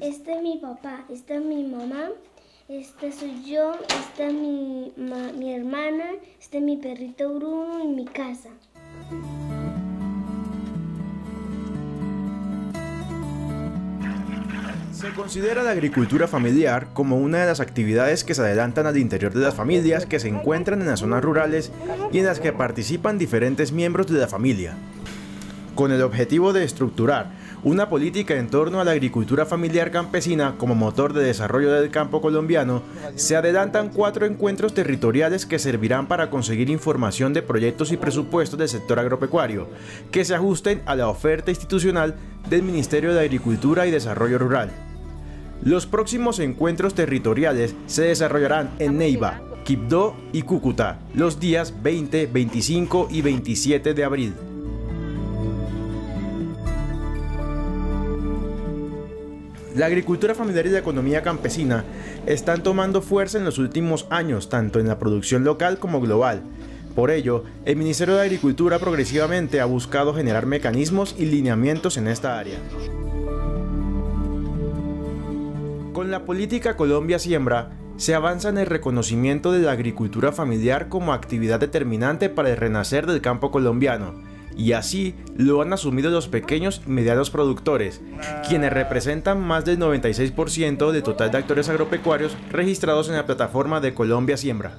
Este es mi papá, esta es mi mamá, este soy yo, esta es mi, mi hermana, este es mi perrito Bruno y mi casa. Se considera la agricultura familiar como una de las actividades que se adelantan al interior de las familias que se encuentran en las zonas rurales y en las que participan diferentes miembros de la familia. Con el objetivo de estructurar una política en torno a la agricultura familiar campesina como motor de desarrollo del campo colombiano, se adelantan cuatro encuentros territoriales que servirán para conseguir información de proyectos y presupuestos del sector agropecuario, que se ajusten a la oferta institucional del Ministerio de Agricultura y Desarrollo Rural. Los próximos encuentros territoriales se desarrollarán en Neiva, Quibdó y Cúcuta los días 20, 25 y 27 de abril. La agricultura familiar y la economía campesina están tomando fuerza en los últimos años, tanto en la producción local como global. Por ello, el Ministerio de Agricultura progresivamente ha buscado generar mecanismos y lineamientos en esta área. Con la política Colombia Siembra, se avanza en el reconocimiento de la agricultura familiar como actividad determinante para el renacer del campo colombiano, y así lo han asumido los pequeños y medianos productores, quienes representan más del 96% del total de actores agropecuarios registrados en la plataforma de Colombia Siembra.